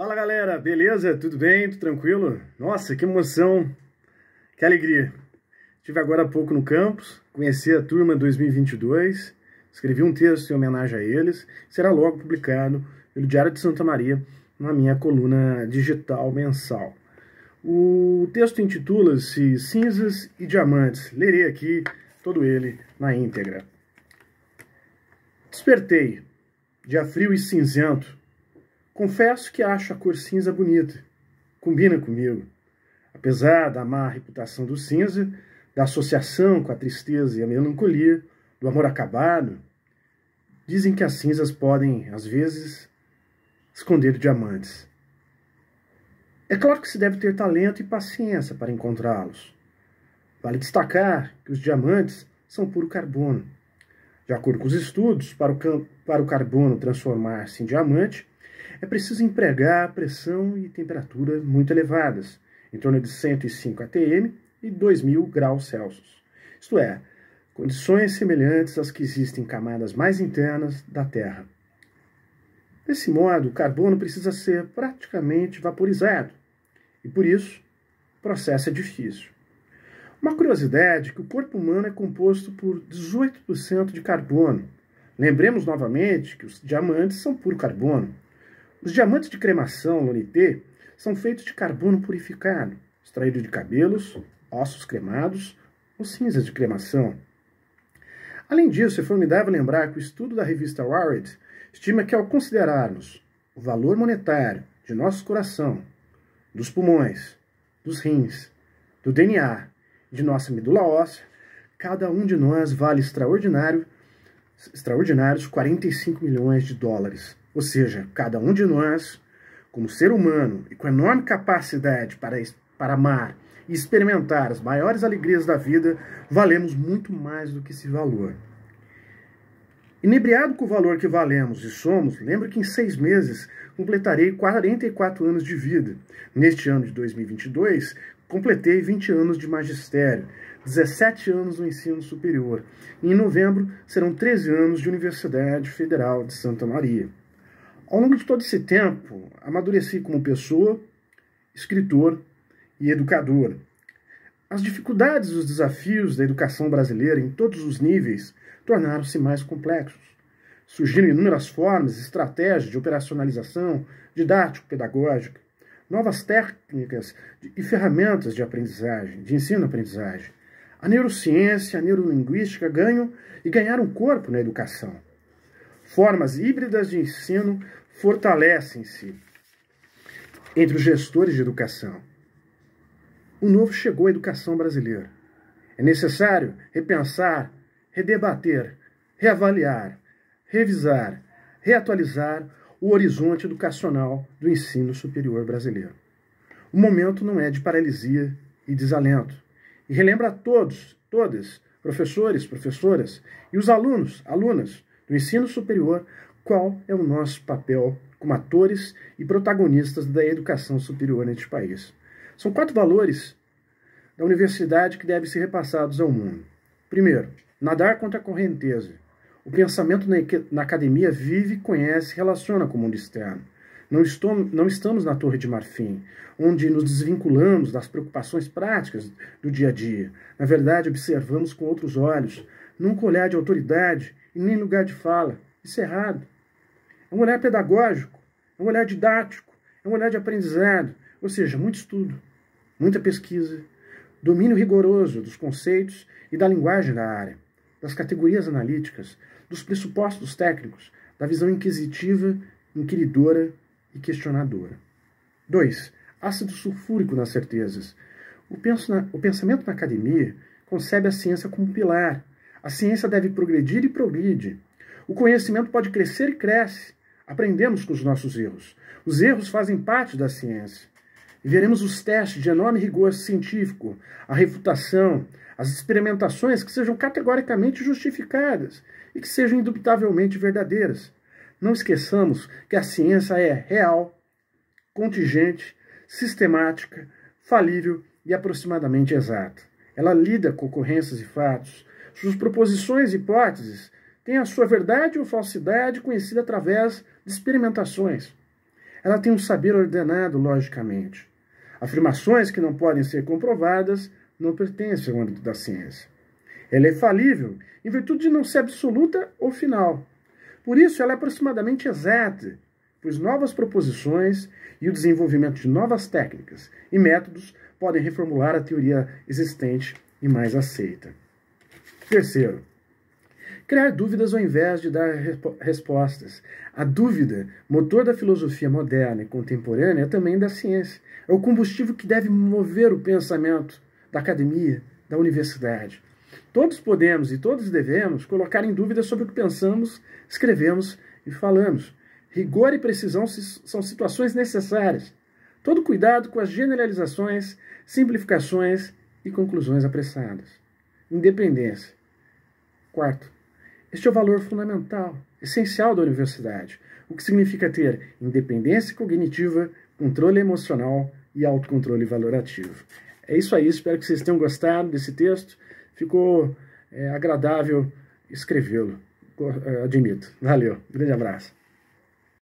Fala galera, beleza? Tudo bem? Tudo tranquilo? Nossa, que emoção, que alegria. Estive agora há pouco no campus, conheci a turma 2022, escrevi um texto em homenagem a eles, será logo publicado pelo Diário de Santa Maria na minha coluna digital mensal. O texto intitula-se Cinzas e Diamantes. Lerei aqui todo ele na íntegra. Despertei, dia frio e cinzento, Confesso que acho a cor cinza bonita. Combina comigo. Apesar da má reputação do cinza, da associação com a tristeza e a melancolia, do amor acabado, dizem que as cinzas podem, às vezes, esconder diamantes. É claro que se deve ter talento e paciência para encontrá-los. Vale destacar que os diamantes são puro carbono. De acordo com os estudos, para o, para o carbono transformar-se em diamante, é preciso empregar pressão e temperatura muito elevadas, em torno de 105 atm e 2000 graus Celsius. Isto é, condições semelhantes às que existem em camadas mais internas da Terra. Desse modo, o carbono precisa ser praticamente vaporizado, e por isso o processo é difícil. Uma curiosidade é que o corpo humano é composto por 18% de carbono. Lembremos novamente que os diamantes são puro carbono. Os diamantes de cremação Lonité são feitos de carbono purificado, extraído de cabelos, ossos cremados ou cinzas de cremação. Além disso, é formidável lembrar que o estudo da revista Wired estima que ao considerarmos o valor monetário de nosso coração, dos pulmões, dos rins, do DNA de nossa medula óssea, cada um de nós vale extraordinário, extraordinários 45 milhões de dólares ou seja, cada um de nós, como ser humano e com enorme capacidade para, para amar e experimentar as maiores alegrias da vida, valemos muito mais do que esse valor. Inebriado com o valor que valemos e somos, lembro que em seis meses completarei 44 anos de vida. Neste ano de 2022, completei 20 anos de magistério, 17 anos no ensino superior. E em novembro serão 13 anos de Universidade Federal de Santa Maria. Ao longo de todo esse tempo, amadureci como pessoa, escritor e educador. As dificuldades e os desafios da educação brasileira em todos os níveis tornaram-se mais complexos. Surgiram inúmeras formas e estratégias de operacionalização didático-pedagógica, novas técnicas e ferramentas de aprendizagem, de ensino-aprendizagem. A neurociência a neurolinguística ganham e ganharam corpo na educação. Formas híbridas de ensino fortalecem-se entre os gestores de educação. O novo chegou à educação brasileira. É necessário repensar, redebater, reavaliar, revisar, reatualizar o horizonte educacional do ensino superior brasileiro. O momento não é de paralisia e desalento. E relembra a todos, todas, professores, professoras e os alunos, alunas do ensino superior, qual é o nosso papel como atores e protagonistas da educação superior neste país. São quatro valores da universidade que devem ser repassados ao mundo. Primeiro, nadar contra a correnteza. O pensamento na academia vive, conhece, relaciona com o mundo externo. Não, estou, não estamos na Torre de Marfim, onde nos desvinculamos das preocupações práticas do dia a dia. Na verdade, observamos com outros olhos, nunca olhar de autoridade e nem lugar de fala. Isso é errado. É um olhar pedagógico, é um olhar didático, é um olhar de aprendizado, ou seja, muito estudo, muita pesquisa, domínio rigoroso dos conceitos e da linguagem da área, das categorias analíticas, dos pressupostos técnicos, da visão inquisitiva, inquiridora e questionadora. 2. Ácido sulfúrico nas certezas. O, na, o pensamento na academia concebe a ciência como pilar. A ciência deve progredir e progride. O conhecimento pode crescer e cresce. Aprendemos com os nossos erros. Os erros fazem parte da ciência. E veremos os testes de enorme rigor científico, a refutação, as experimentações que sejam categoricamente justificadas e que sejam indubitavelmente verdadeiras. Não esqueçamos que a ciência é real, contingente, sistemática, falível e aproximadamente exata. Ela lida com ocorrências e fatos, suas proposições e hipóteses tem a sua verdade ou falsidade conhecida através de experimentações. Ela tem um saber ordenado logicamente. Afirmações que não podem ser comprovadas não pertencem ao âmbito da ciência. Ela é falível em virtude de não ser absoluta ou final. Por isso, ela é aproximadamente exata, pois novas proposições e o desenvolvimento de novas técnicas e métodos podem reformular a teoria existente e mais aceita. Terceiro, criar dúvidas ao invés de dar respostas. A dúvida, motor da filosofia moderna e contemporânea, é também da ciência. É o combustível que deve mover o pensamento da academia, da universidade. Todos podemos e todos devemos colocar em dúvida sobre o que pensamos, escrevemos e falamos. Rigor e precisão são situações necessárias. Todo cuidado com as generalizações, simplificações e conclusões apressadas. Independência. Quarto, este é o valor fundamental, essencial da universidade, o que significa ter independência cognitiva, controle emocional e autocontrole valorativo. É isso aí, espero que vocês tenham gostado desse texto. Ficou é, agradável escrevê-lo, admito. Valeu, grande abraço.